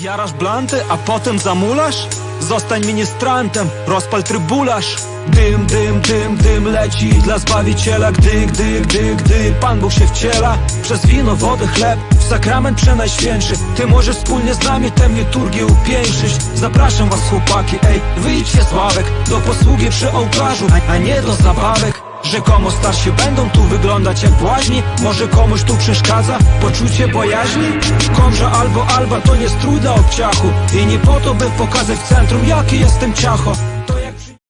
Jarasz blanty, a potem zamulasz? Zostań ministrantem, rozpal trybularz Dym, dym, dym, dym leci dla Zbawiciela. Gdy, gdy, gdy, gdy Pan Bóg się wciela Przez wino, wodę, chleb, w sakrament przenajświętszy. Ty możesz wspólnie z nami tę liturgię upieńszyć Zapraszam was chłopaki, ej, wyjdźcie z ławek Do posługi przy ołtarzu, a nie do zabawek Rzekomo starsi będą tu wyglądać jak błaźni Może komuś tu przeszkadza poczucie bojaźni? Komrza albo alba to nie strój dla obciachu I nie po to by pokazać w centrum jaki jestem ciacho